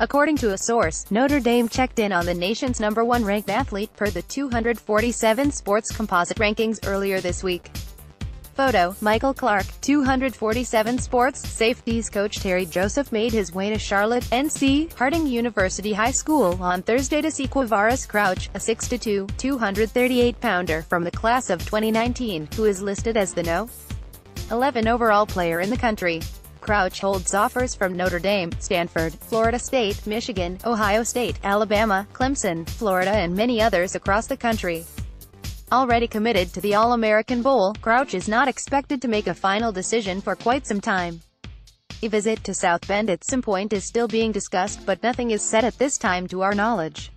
According to a source, Notre Dame checked in on the nation's number one ranked athlete per the 247 Sports Composite rankings earlier this week. Photo, Michael Clark, 247 Sports, Safeties coach Terry Joseph made his way to Charlotte, NC, Harding University High School on Thursday to see Quavaris Crouch, a 6'2", 238-pounder from the class of 2019, who is listed as the no. 11 overall player in the country. Crouch holds offers from Notre Dame, Stanford, Florida State, Michigan, Ohio State, Alabama, Clemson, Florida and many others across the country. Already committed to the All-American Bowl, Crouch is not expected to make a final decision for quite some time. A visit to South Bend at some point is still being discussed but nothing is set at this time to our knowledge.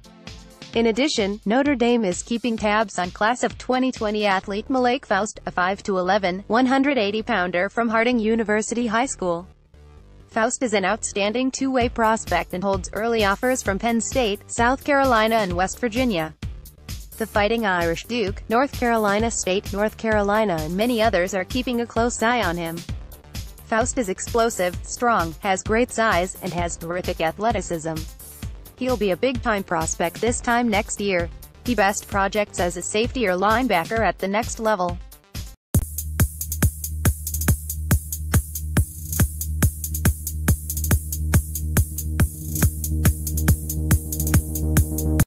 In addition, Notre Dame is keeping tabs on class of 2020 athlete Malik Faust, a 5'11", 180-pounder from Harding University High School. Faust is an outstanding two-way prospect and holds early offers from Penn State, South Carolina and West Virginia. The Fighting Irish Duke, North Carolina State, North Carolina and many others are keeping a close eye on him. Faust is explosive, strong, has great size, and has terrific athleticism. He'll be a big-time prospect this time next year. He best projects as a safety or linebacker at the next level.